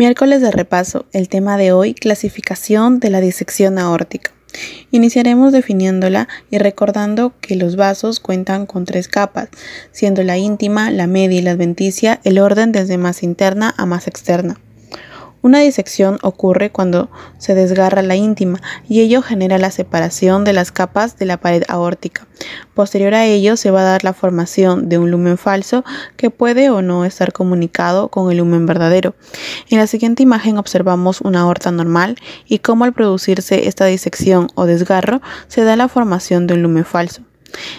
Miércoles de repaso. El tema de hoy, clasificación de la disección aórtica. Iniciaremos definiéndola y recordando que los vasos cuentan con tres capas, siendo la íntima, la media y la adventicia el orden desde más interna a más externa. Una disección ocurre cuando se desgarra la íntima y ello genera la separación de las capas de la pared aórtica. Posterior a ello se va a dar la formación de un lumen falso que puede o no estar comunicado con el lumen verdadero. En la siguiente imagen observamos una aorta normal y cómo al producirse esta disección o desgarro se da la formación de un lumen falso.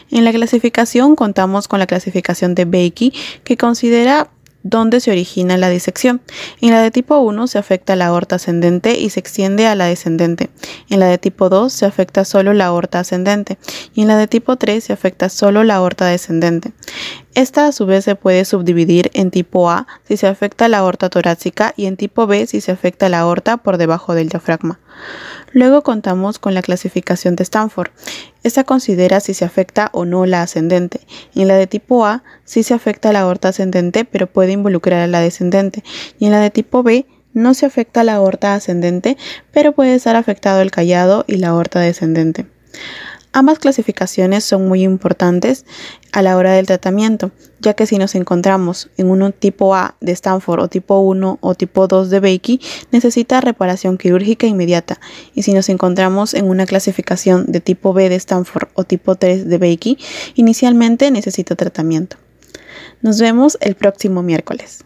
En la clasificación contamos con la clasificación de Becky que considera ¿Dónde se origina la disección. En la de tipo 1 se afecta la aorta ascendente y se extiende a la descendente. En la de tipo 2 se afecta solo la aorta ascendente y en la de tipo 3 se afecta solo la aorta descendente. Esta a su vez se puede subdividir en tipo A si se afecta la aorta torácica y en tipo B si se afecta la aorta por debajo del diafragma. Luego contamos con la clasificación de Stanford. Esta considera si se afecta o no la ascendente. En la de tipo A si se afecta la aorta ascendente pero puede involucrar a la descendente. Y en la de tipo B no se afecta la aorta ascendente pero puede estar afectado el callado y la aorta descendente. Ambas clasificaciones son muy importantes a la hora del tratamiento, ya que si nos encontramos en un tipo A de Stanford o tipo 1 o tipo 2 de Bakey, necesita reparación quirúrgica inmediata, y si nos encontramos en una clasificación de tipo B de Stanford o tipo 3 de Bakey, inicialmente necesita tratamiento. Nos vemos el próximo miércoles.